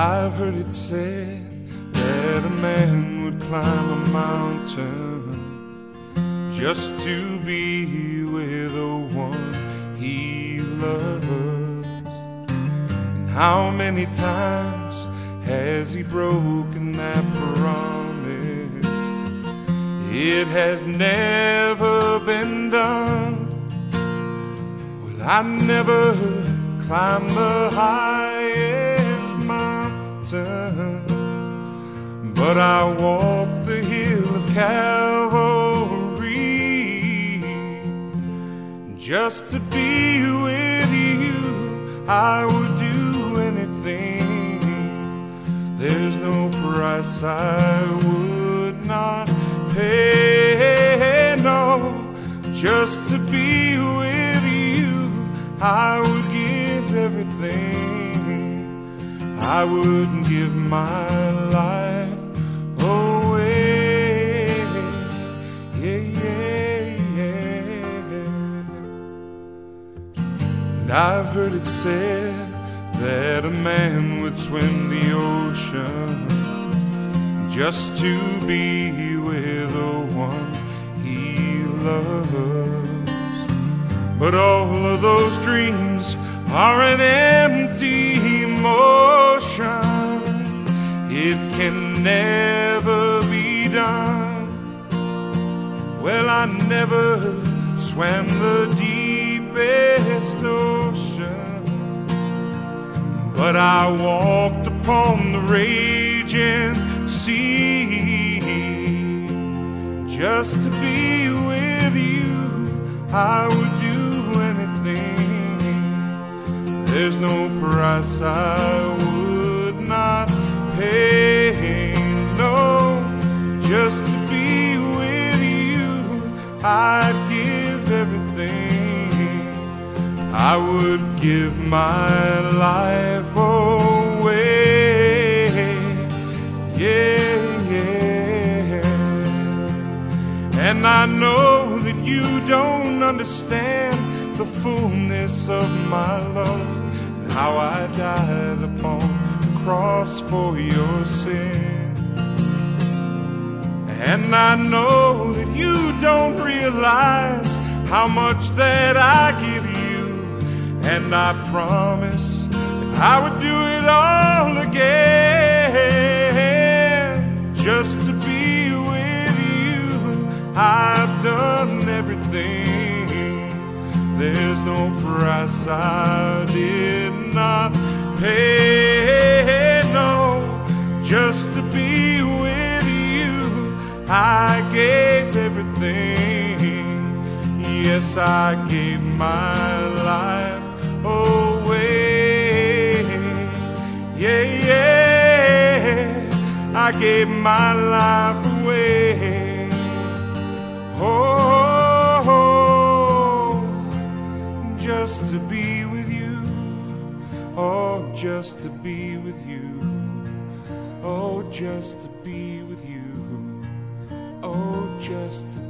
I've heard it said that a man would climb a mountain just to be with the one he loves. And how many times has he broken that promise? It has never been done. Well, I never climbed the highest mountain, but I walked the hill of Calvary just to be with you. I would do anything. There's no price I would not pay. No, just to be with you, I would I wouldn't give my life away. Yeah, yeah, yeah. And I've heard it said that a man would swim the ocean just to be with the one he loves. But all of those dreams are an empty motion. It can never be done. Well, I never swam the deepest ocean, but I walked upon the raging sea just to be with you. I would There's no price I would not pay. No, just to be with you, I'd give everything. I would give my life away. Yeah, yeah. And I know that you don't understand the fullness of my love and how I died upon the cross for your sin. And I know that you don't realize how much that I give you. And I promise I would do it all again just to be with you. I've done everything. There's no price I did not pay. No, just to be with you, I gave everything. Yes, I gave my life away. Yeah, yeah, I gave my life Oh, just to be with you. Oh, just to be with you. Oh, just to